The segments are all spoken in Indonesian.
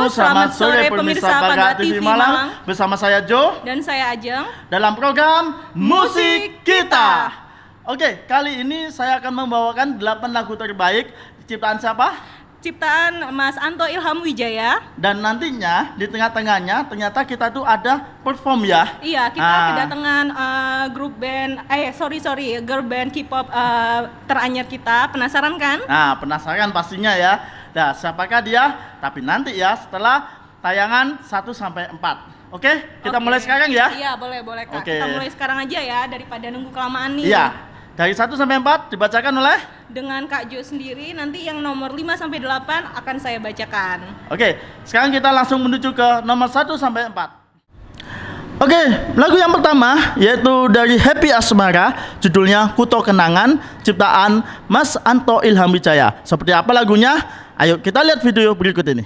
Wabarakatuh. Selamat sore pemirsa Bangga TV Malang. Bersama saya Jo Dan saya Ajeng. dalam program Musik Kita. Oke, kali ini saya akan membawakan 8 lagu terbaik ciptaan siapa? Ciptaan Mas Anto Ilham Wijaya. Dan nantinya di tengah-tengahnya ternyata kita tuh ada perform ya. Iya, kita Ah. kedatangan eh, grup band, eh sorry sorry, girl band K-pop eh, teranyar kita. Penasaran kan? Nah, penasaran pastinya ya. Nah, siapakah dia? Tapi nanti ya setelah tayangan 1 sampai 4. Oke, kita Oke. mulai sekarang ya. Iya, boleh boleh Kak. Oke. Kita mulai sekarang aja ya daripada nunggu kelamaan nih. Iya. Dari 1 sampai 4 dibacakan oleh Dengan Kak Jo sendiri nanti yang nomor 5 sampai 8 akan saya bacakan. Oke, sekarang kita langsung menuju ke nomor 1 sampai 4. Oke, lagu yang pertama yaitu dari Happy Asmara, judulnya Kuto Kenangan, ciptaan Mas Anto Ilham Wijaya. Seperti apa lagunya? Ayo kita lihat video berikut ini.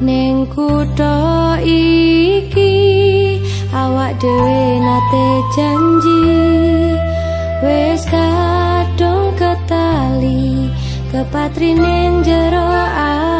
Neng kutha iki awak dhewe nate janji kepatrining jero ah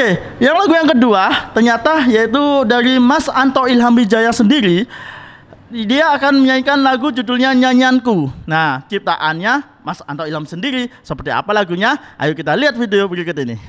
Oke, yang lagu yang kedua ternyata yaitu dari Mas Anto Ilham Wijaya sendiri. Dia akan menyanyikan lagu judulnya Nyanyianku. Nah, ciptaannya Mas Anto Ilham sendiri. Seperti apa lagunya? Ayo kita lihat video berikut ini.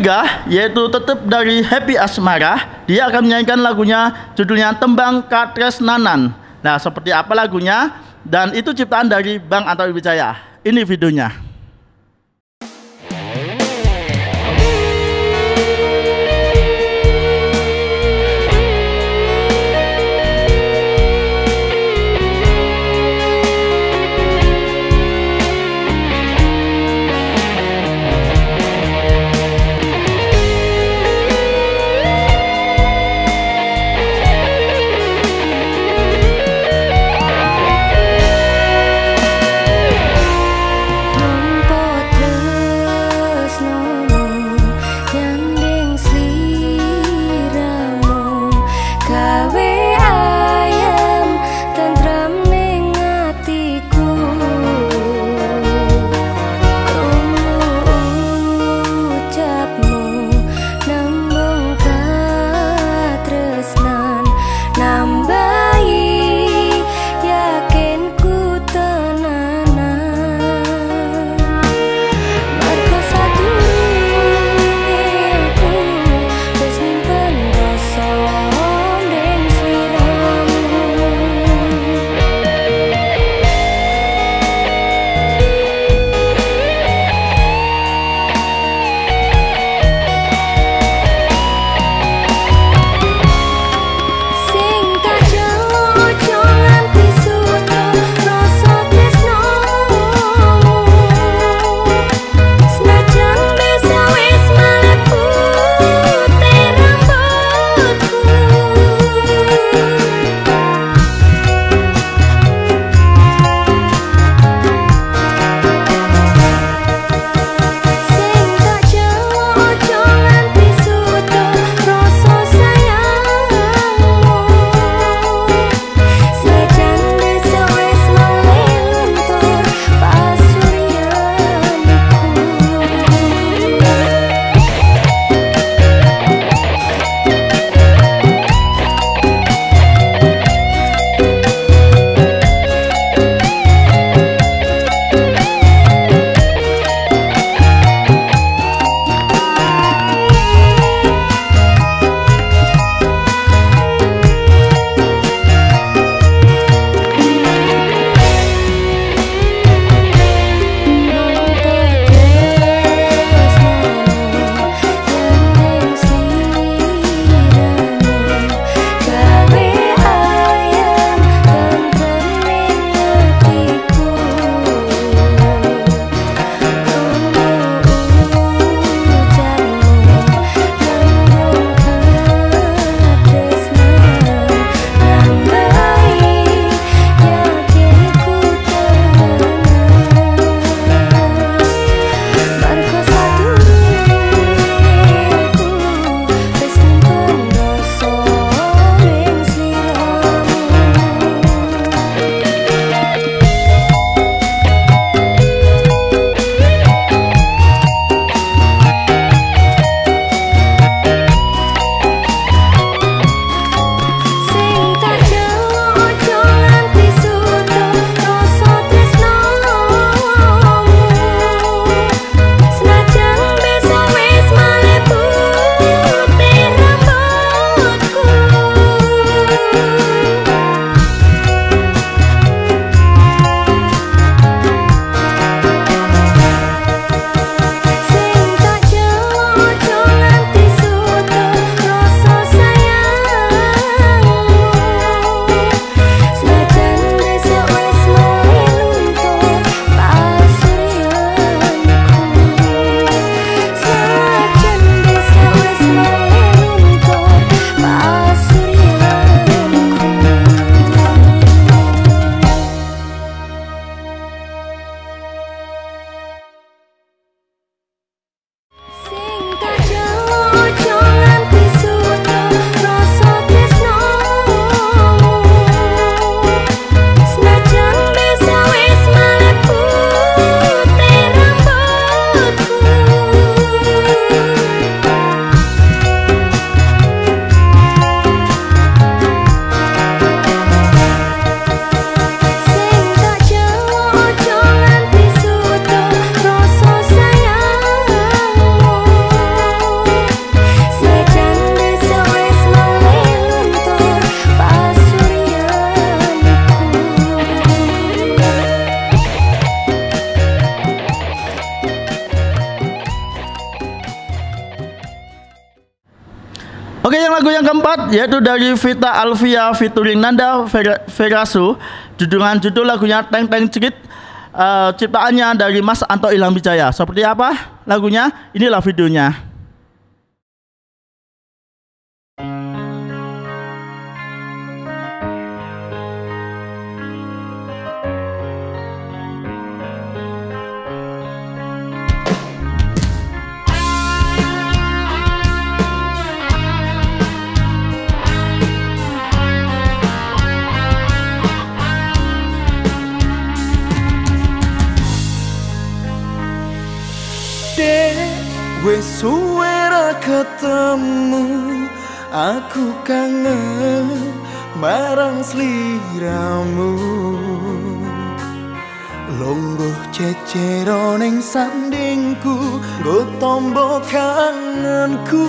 Ketiga yaitu tetap dari Happy Asmara. Dia akan menyanyikan lagunya judulnya Tembang Katresnanan. Nah, seperti apa lagunya? Dan itu ciptaan dari Bang Anto Wijaya. Ini videonya. yang keempat yaitu dari Vita Alvia featuring Nanda Ferasu judulan judul lagunya Teng Teng Cerit uh, eh, ciptaannya dari Mas Anto Ilham Wijaya. Seperti apa lagunya? Inilah videonya. suwe ra ketemu. Aku kangen marang sliramu longgoh ceceroning sandingku go tombo kangenku.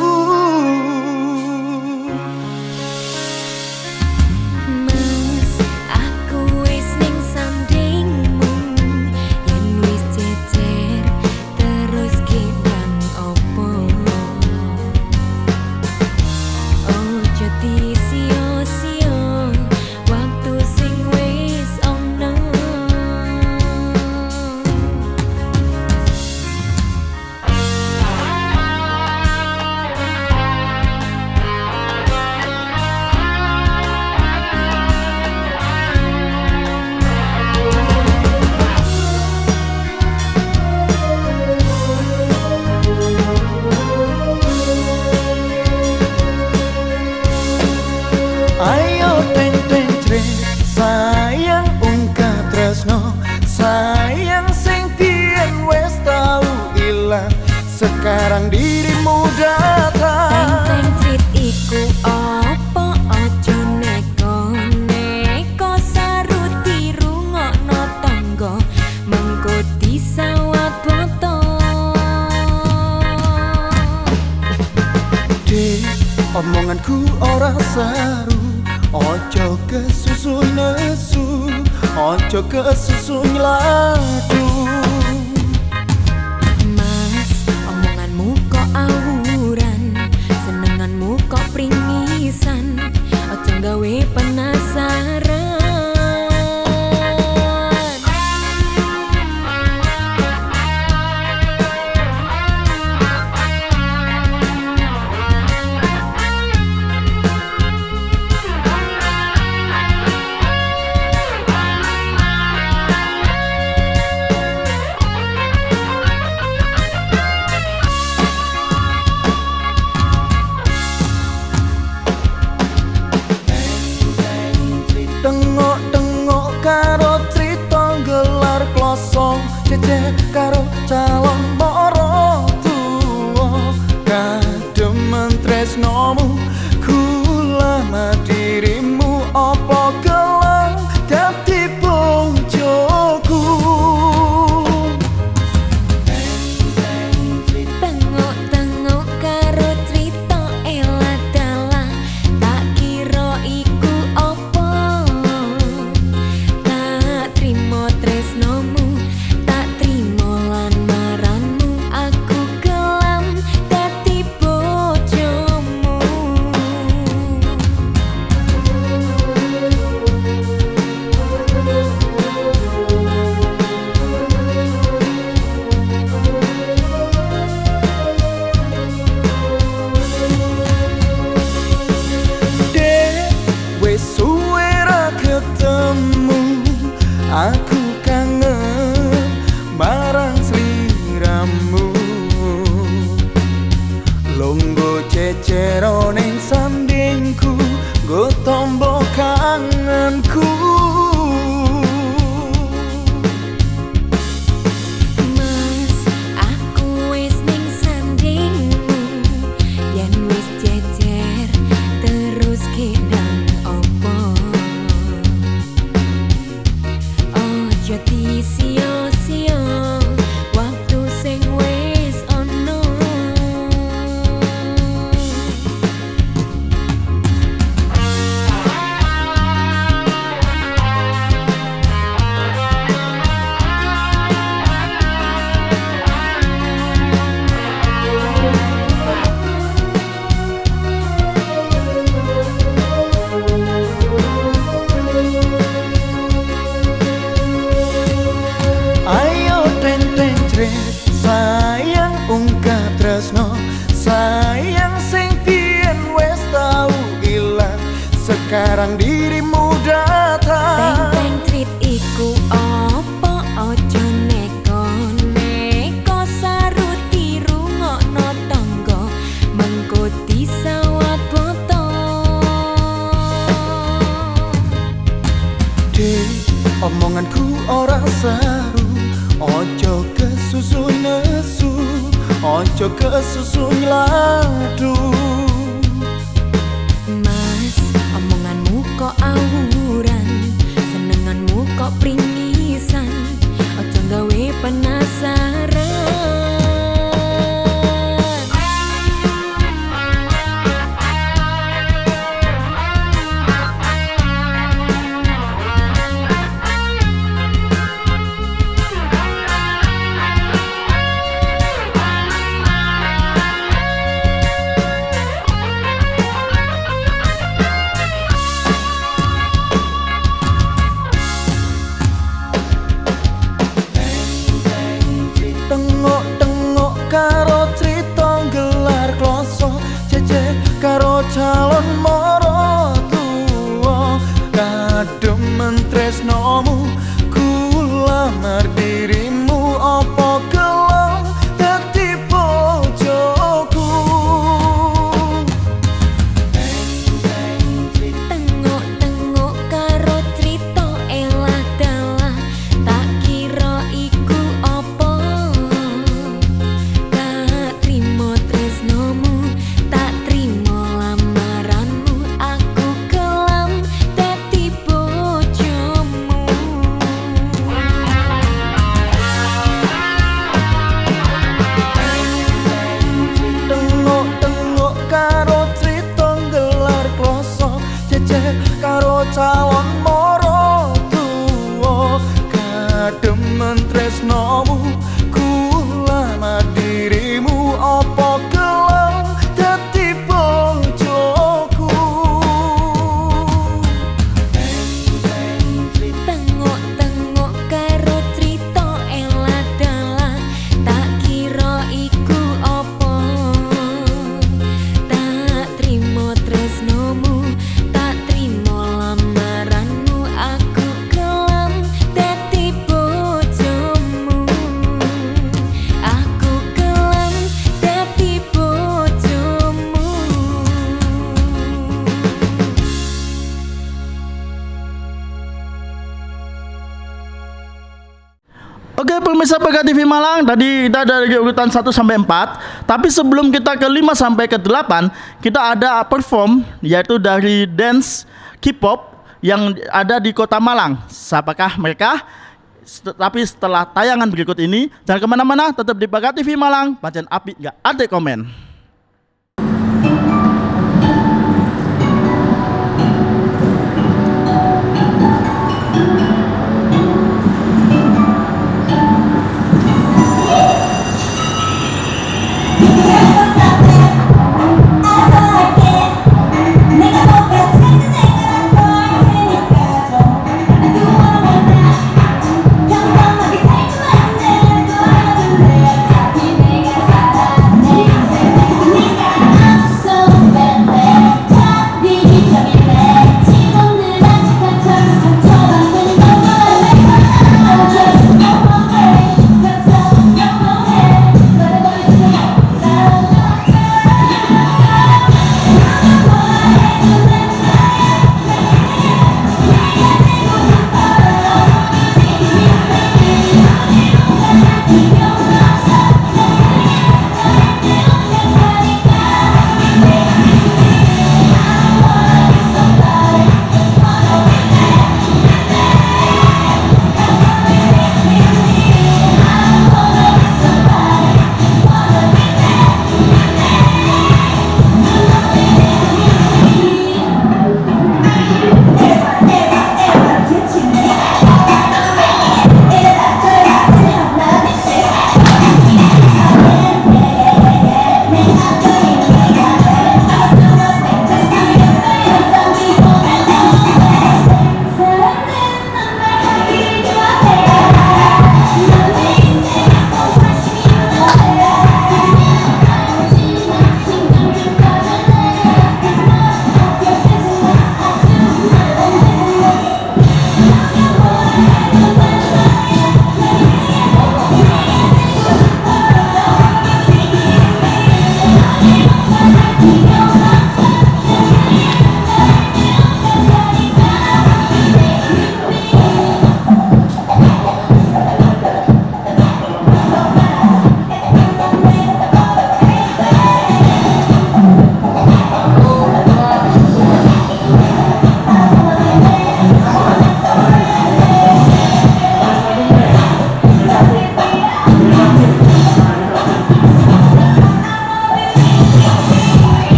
bersama dia tadi kita ada di urutan 1 sampai 4, tapi sebelum kita ke 5 sampai ke 8, kita ada perform yaitu dari dance K-pop yang ada di Kota Malang. Siapakah mereka? Tapi setelah tayangan berikut ini, jangan ke mana-mana, tetap di Baga TV Malang, bacaan api nggak ada komen.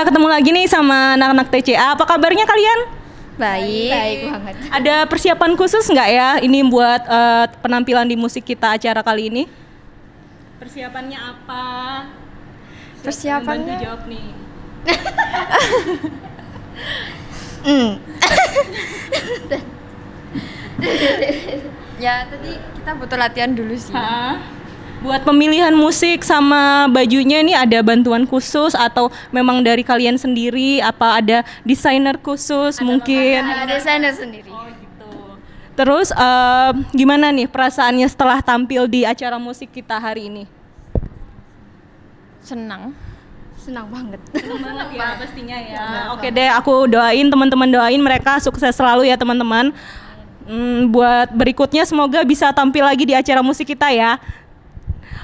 Kita ketemu lagi nih sama anak-anak TCA. Apa kabarnya kalian? Baik. Baik banget. Ada persiapan khusus nggak ya ini buat eh, penampilan di musik kita acara kali ini? Persiapannya apa? Persiapannya- bantu jawab nih. Ya tadi kita butuh latihan dulu sih. Hah? Buat pemilihan musik sama bajunya ini ada bantuan khusus atau memang dari kalian sendiri? Apa ada desainer khusus mungkin? Ada desainer sendiri. Terus eh, gimana nih perasaannya setelah tampil di acara musik kita hari ini? Senang. Senang banget. banget ya pastinya ya. Oke deh, aku doain teman-teman doain mereka sukses selalu ya teman-teman. Hmm, buat berikutnya semoga bisa tampil lagi di acara musik kita ya.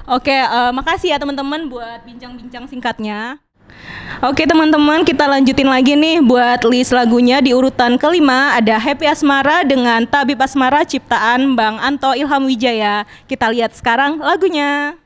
Oke, eh, makasih ya teman-teman buat bincang-bincang singkatnya. Oke teman-teman kita lanjutin lagi nih buat list lagunya di urutan kelima ada Happy Asmara dengan Tabib Asmara ciptaan Bang Anto Ilham Wijaya. Kita lihat sekarang lagunya.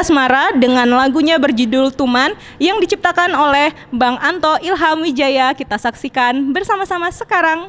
Asmara dengan lagunya berjudul Tuman yang diciptakan oleh Bang Anto Ilham Wijaya. Kita saksikan bersama-sama sekarang.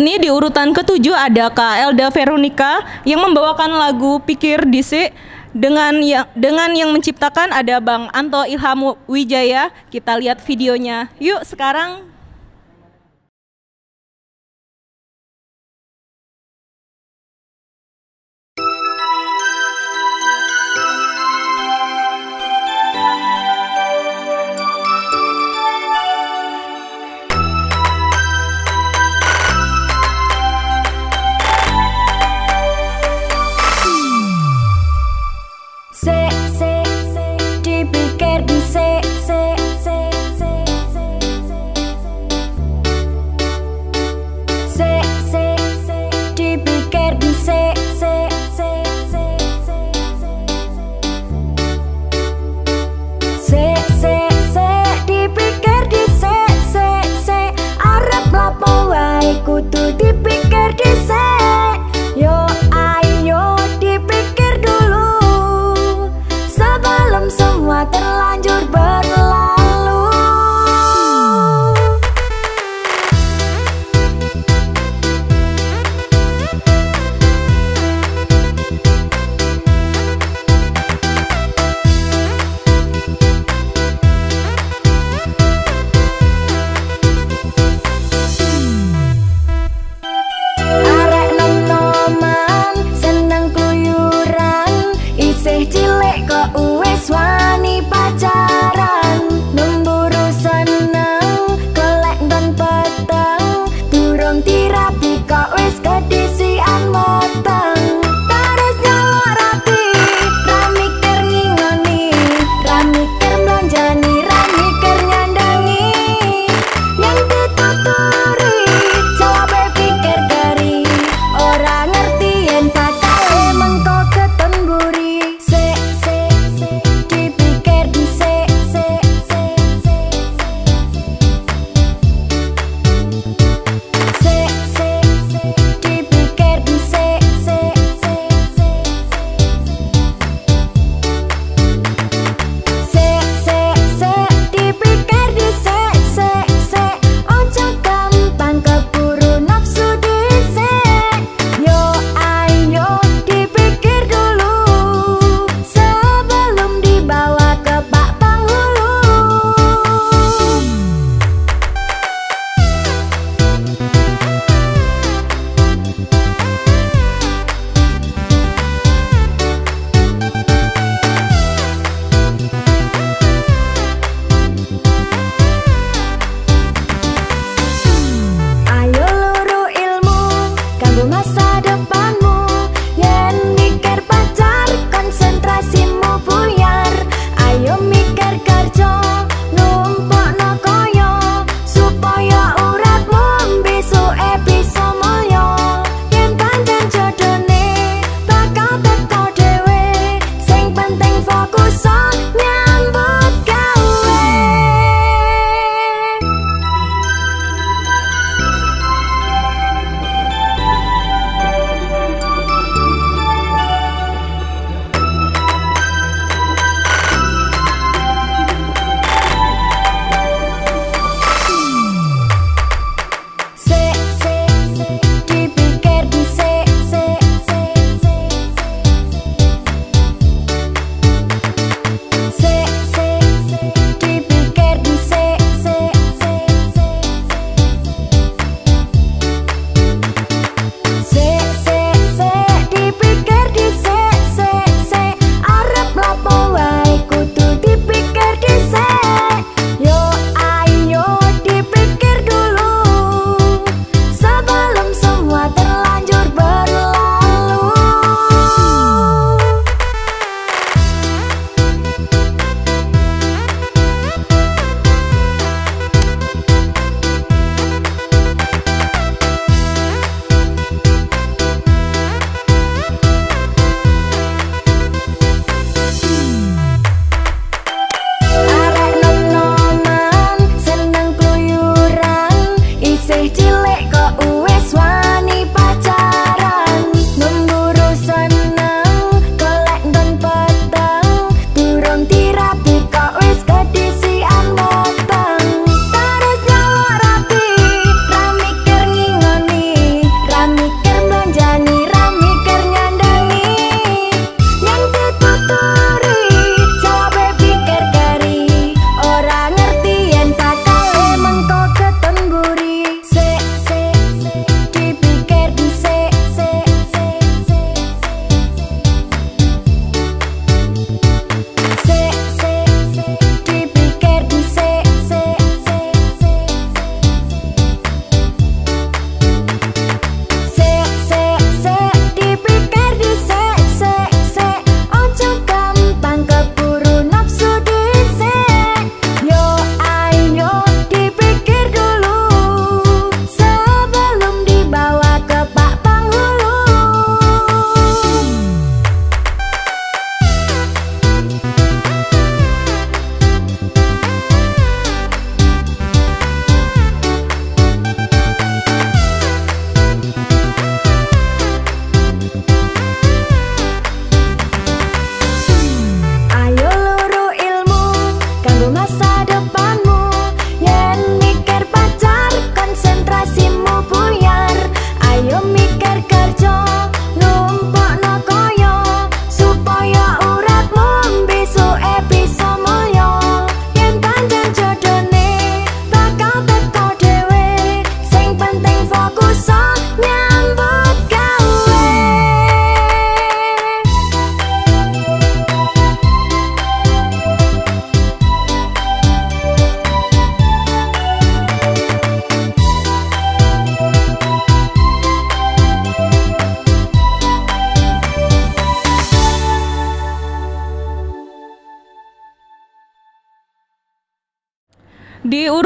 Nih di urutan ketujuh ada Kak Elda Veronica yang membawakan lagu Pikir Disi dengan yang dengan yang menciptakan ada Bang Anto Ilham Wijaya. Kita lihat videonya. Yuk sekarang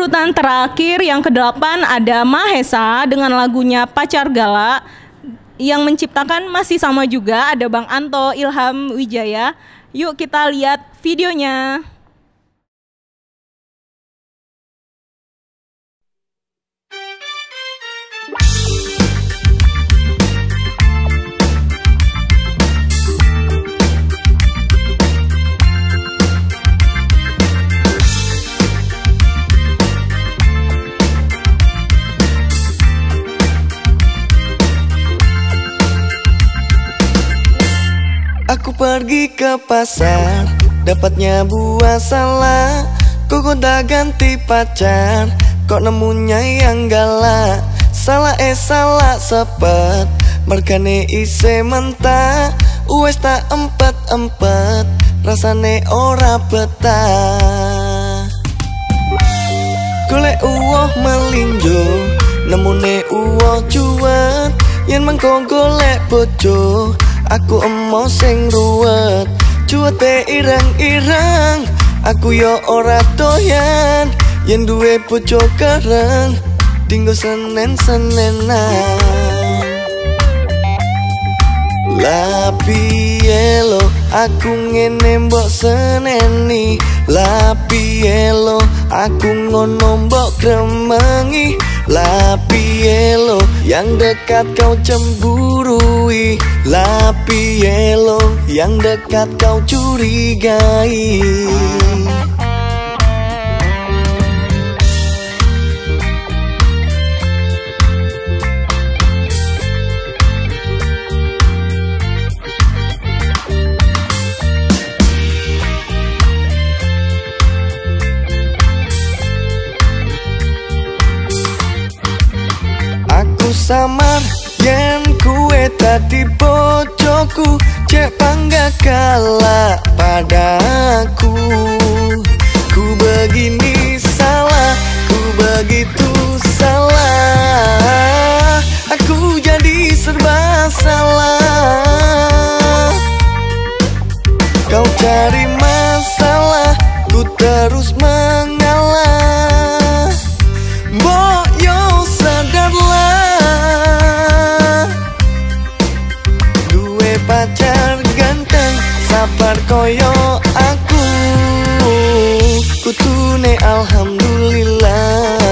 urutan terakhir yang kedelapan ada Mahesa dengan lagunya Pacar Gala yang menciptakan masih sama juga ada Bang Anto Ilham Wijaya. Yuk kita lihat videonya. Aku pergi ke pasar Dapatnya buah salah. Kok gonta ganti pacar Kok nemunya yang galak? Salah eh salah sepet Mergane ise mentah. Uwes tak empet-empet Rasane ora betah. Golek uwoh melinjo Nemune uwoh cuwet. Yen mengko golek bojo Aku emo sing ruwet Cuwete ireng-ireng. Aku yo ora doyan Yen duwe bojo kereng Dinggo senen-senenan. Lapi elo aku ngene mbok seneni. Lapi elo aku ngono mbok kremengi Lapi elo yang dekat kau cemburui. Lapi elo yang dekat kau curigai samar yen kue tadi bojoku Cek bangga kalah padaku Ku begini salah, ku begitu salah. Aku jadi serba salah. Kau cari masalah, ku terus mengalah Sabar koyo aku Kutune alhamdulillah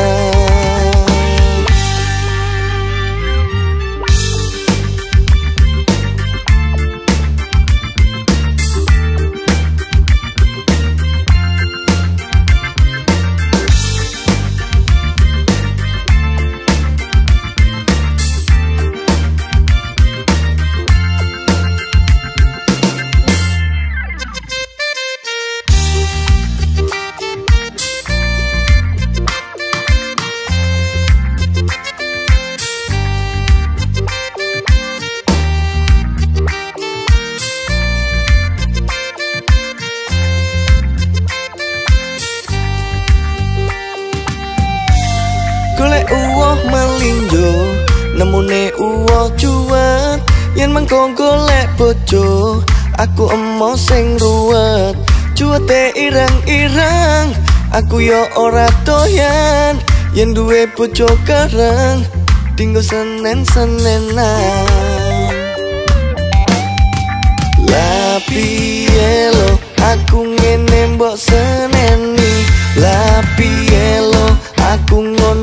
bojo Aku emo sing ruwet. Cuwete ireng-ireng Aku yo ora doyan. Yen duwe bojo kereng Dinggo senen-senenan. Lapi elo aku ngene mbok seneni? Lapi elo aku ngono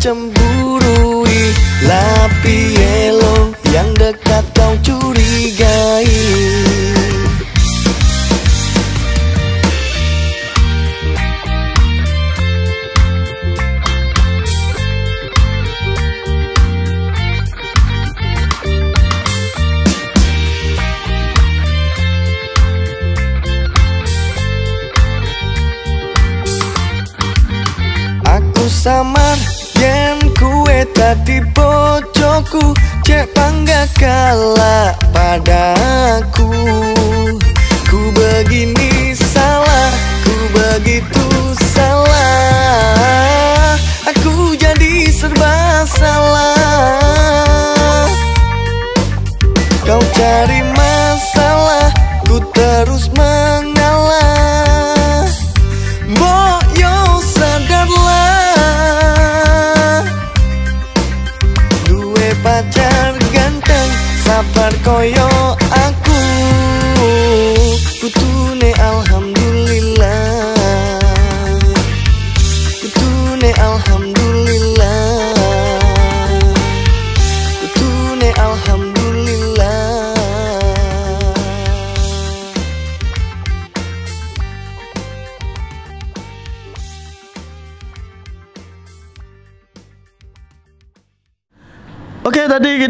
cemburui. Lapi elo yang dekat kau curigai. Aku samar tadi bojoku Cek bangga kalah padaku Ku begini salah, ku begitu salah. Aku jadi serba salah. Kau cari masalah, ku terus mengalah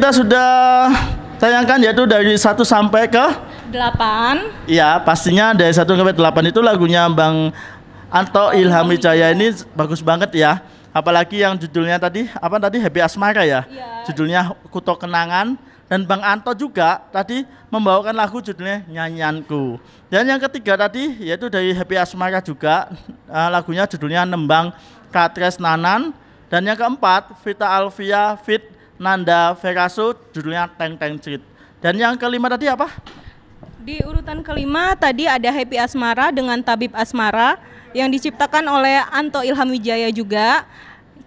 kita sudah tayangkan yaitu dari 1 sampai ke 8 Iya, pastinya dari 1 sampai 8 itu lagunya Bang Anto Ilham Wijaya ini bagus banget ya. Apalagi yang judulnya tadi apa tadi Happy Asmara ya. Iya. Judulnya Kuto Kenangan dan Bang Anto juga tadi membawakan lagu judulnya Nyanyianku. Dan yang ketiga tadi yaitu dari Happy Asmara juga eh, lagunya judulnya Nembang Katres Nanan dan yang keempat Vita Alvia Fit Nanda Verasu judulnya Teng Teng Cerit. Dan yang kelima tadi apa? Di urutan kelima tadi ada Happy Asmara dengan Tabib Asmara yang diciptakan oleh Anto Ilham Wijaya juga.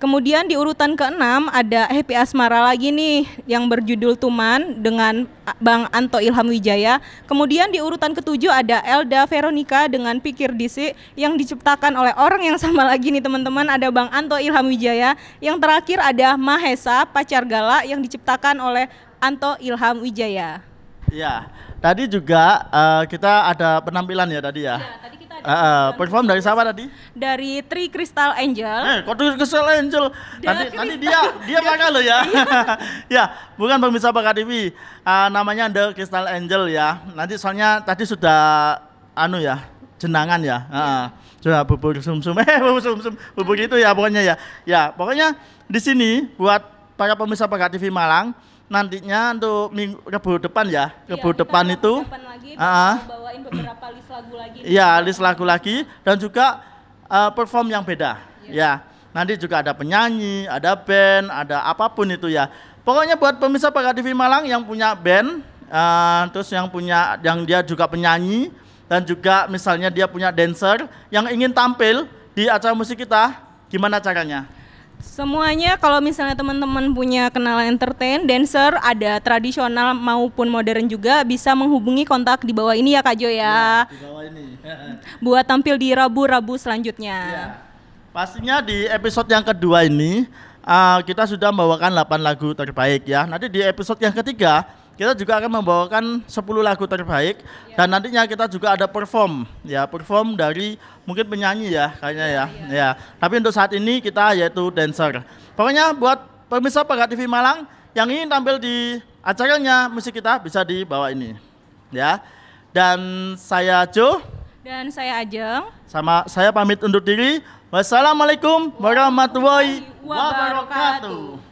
Kemudian di urutan keenam ada Happy Asmara lagi nih yang berjudul Tuman dengan Bang Anto Ilham Wijaya. Kemudian di urutan ketujuh ada Elda Veronica dengan Pikir Disi yang diciptakan oleh orang yang sama lagi nih teman-teman. Ada Bang Anto Ilham Wijaya. Yang terakhir ada Mahesa Pacar Gala yang diciptakan oleh Anto Ilham Wijaya. Ya, tadi juga eh, kita ada penampilan ya tadi ya. tadi Eh, eh, perform dari siapa tadi? dari Tri Crystal Angel. Eh, kok tuh kesel Angel? Nanti, Dari nanti dia dia marah lo ya. ya, bukan pemirsa Bakat TV. Eh, namanya The Crystal Angel ya. Nanti soalnya tadi sudah anu ya, jenangan ya. Heeh. Sudah bubur sumsum. Eh, bubur sumsum. Bubur itu ya pokoknya ya. Ya, pokoknya di sini buat para pemirsa Bakat TV Malang nantinya untuk minggu Rebu depan ya. Rebu Iya, kita depan itu depan lagi, Ah, ah. mau bawain beberapa list lagu lagi. Iya, list lagu lagi dan juga uh, perform yang beda. Ya. Nanti juga ada penyanyi, ada band, ada apa pun itu ya. Pokoknya buat pemirsa Bakat TV Malang yang punya band, uh, terus yang punya yang dia juga penyanyi dan juga misalnya dia punya dancer yang ingin tampil di acara musik kita, gimana caranya? Semuanya kalau misalnya teman-teman punya kenalan entertain, dancer, ada tradisional maupun modern juga bisa menghubungi kontak di bawah ini ya Kak Jo ya. Di bawah ini. Buat tampil di Rabu-Rabu selanjutnya. Ya. Pastinya di episode yang kedua ini uh, kita sudah membawakan 8 lagu terbaik ya. Nanti di episode yang ketiga kita juga akan membawakan 10 lagu terbaik dan nantinya kita juga ada perform ya, perform dari mungkin penyanyi ya kayaknya ya. Ya. Tapi untuk saat ini kita yaitu dancer. Pokoknya buat pemirsa Pagat TV Malang yang ingin tampil di acaranya musik kita bisa di bawah ini. Ya. Dan saya Joe Dan saya Ajeng. sama saya pamit undur diri. Wassalamualaikum warahmatullahi wabarakatuh.